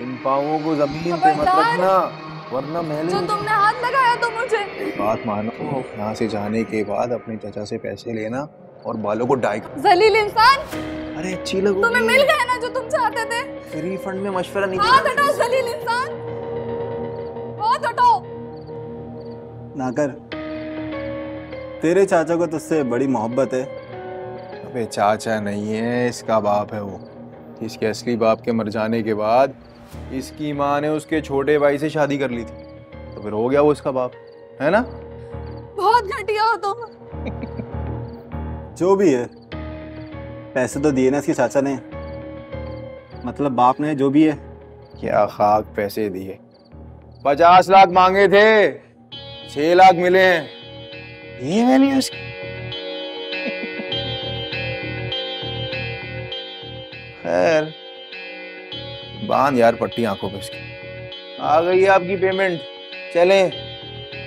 इन पाँवों को ज़मीन पे मत रखना वरना मैले जो तुमने हाथ लगाया तो मुझे। बात मानो यहाँ से जाने के बाद अपने चाचा से पैसे लेना और बालों को डाई जलील इंसान। अरे अच्छी लगो। तुम्हें मिल गया ना जो तुम चाहते थे? फ्री फंड में मशवरा नहीं हाथ हटाओ जलील इंसान। हाथ हटाओ। नाकर तेरे चाचा को तुझसे बड़ी मोहब्बत है। अबे चाचा नहीं है इसका बाप है वो। इसके असली बाप के मर जाने के बाद इसकी माँ ने उसके छोटे भाई से शादी कर ली थी। तो फिर हो गया वो इसका बाप है ना? बहुत घटिया हो तुम जो भी है पैसे तो दिए ना इसके चाचा ने। मतलब बाप ने जो भी है। क्या खाक पैसे दिए। पचास लाख मांगे थे छह लाख मिले हैं। ये वैल्यू उसकी। खैर बाँध यार पट्टी आँखों पे इसकी। आ गई आपकी पेमेंट चले।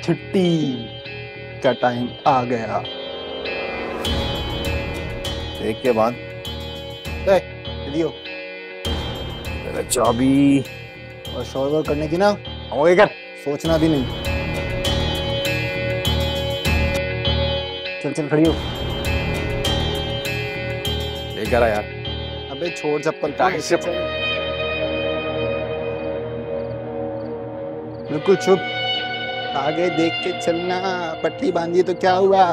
छुट्टी का टाइम आ गया। देख के बाँध। दियो चाबी और शोर वोर करने की ना। होए कर। सोचना भी नहीं। चल चल खड़ी हो। लेकर आ यार। अबे छोड़ चप्पल। से बिल्कुल चुप। आगे देख के चलना पट्टी बांधी तो क्या हुआ?